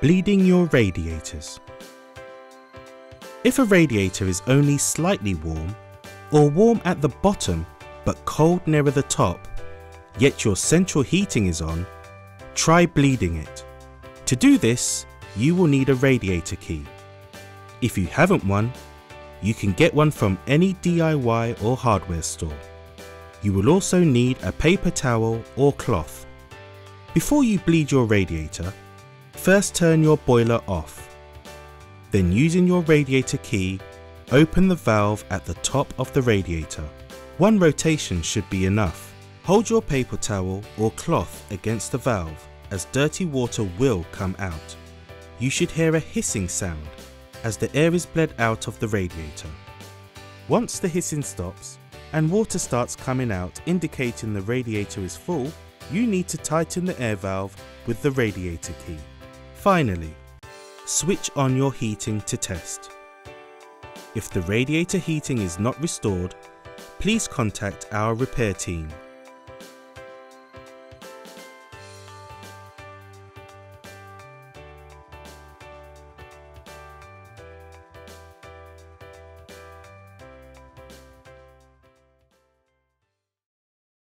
Bleeding your radiators. If a radiator is only slightly warm, or warm at the bottom but cold nearer the top, yet your central heating is on, try bleeding it. To do this, you will need a radiator key. If you haven't one, you can get one from any DIY or hardware store. You will also need a paper towel or cloth. Before you bleed your radiator, first turn your boiler off. Then using your radiator key, open the valve at the top of the radiator. One rotation should be enough. Hold your paper towel or cloth against the valve as dirty water will come out. You should hear a hissing sound as the air is bled out of the radiator. Once the hissing stops and water starts coming out indicating the radiator is full, you need to tighten the air valve with the radiator key. Finally, switch on your heating to test. If the radiator heating is not restored, please contact our repair team